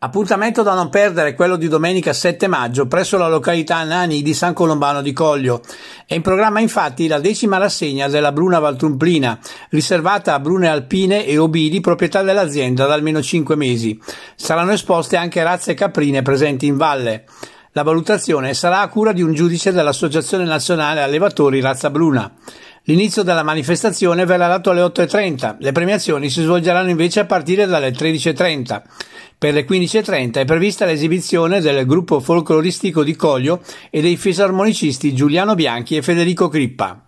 Appuntamento da non perdere quello di domenica 7 maggio presso la località Nani di San Colombano di Coglio. È in programma infatti la decima rassegna della Bruna Valtrumplina, riservata a brune alpine e obidi proprietà dell'azienda da almeno 5 mesi. Saranno esposte anche razze caprine presenti in valle. La valutazione sarà a cura di un giudice dell'Associazione Nazionale Allevatori Razza Bruna. L'inizio della manifestazione verrà dato alle 8.30, le premiazioni si svolgeranno invece a partire dalle 13.30. Per le 15.30 è prevista l'esibizione del gruppo folcloristico di Coglio e dei fisarmonicisti Giuliano Bianchi e Federico Crippa.